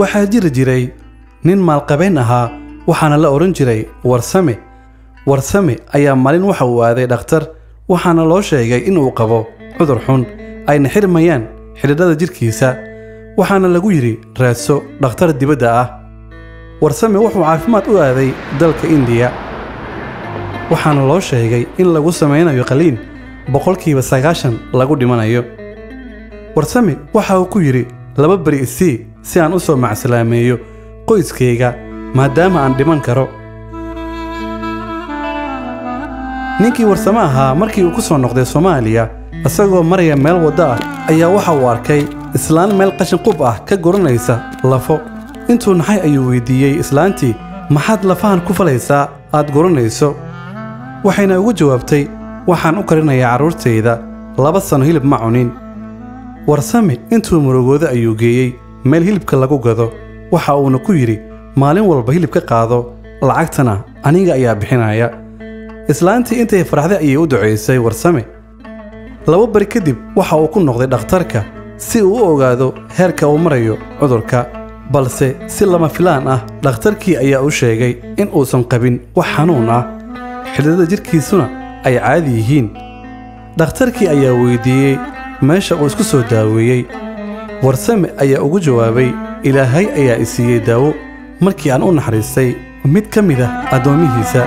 waxaa jiri jiray nin maalqabayn ahaa waxaana la odhan jiray warsame warsame ayaa maalin waxa uu aaday dhakhtar waxaana loo sheegay inuu qabo cudur xun. Ayna xirmayaan xidhiidhada jidhkiisa waxaana lagu yidhi raadso dhakhtar dibadda ah. Warsame wuxuu caafimaad u aaday dalka indiya. Waxaana loo sheegay in lagu samaynayo qaliin boqolkiiba sagaashan lagu dhimanayo. Warsame waxa uu ku yidhi laba beri isii si aan u soo macsalaameeyo qoyskayga maadaama aan dhiman karo. Ninkii warsame ahaa markii uu ku soo noqday soomaaliya isagoo maraya meel waddo ah ayaa waxa uu arkay islaan meel qashin qub ah ka guranaysa lafo. Intuu naxay ayuu weyddiiyey islaantii maxaad lafahan ku falaysaa aad guranayso waxayna ugu jawaabtay waxaan u karinayaa carruurtayda laba sanno hilib ma cunin. Warsame intuu murugooda ayuu geeyey meel hilibka lagu gado waxa uuna ku yidhi maalin walba hilib ka qaado lacagtana aniga ayaa bixinaya. Islaantii intay faraxday ayay u ducaysay warsame. Laba bari kadib waxa uu ku noqday dhakhtarka si uu u ogaado heerka uu marayo cudurka balse si lama filaan ah dhakhtarkii ayaa u sheegay in uusan qabin wax xanuun ah. Xidhiidada jidhkiisuna ay caadi yihiin. Dhakhtarkii ayaa weyddiiyey meesha uu isku soo daaweeyey warsame ayaa ugu jawaabay ilaahay ayaa i siiyey daawo markii aan u naxariistay. Mid ka mid ah addoommihiisa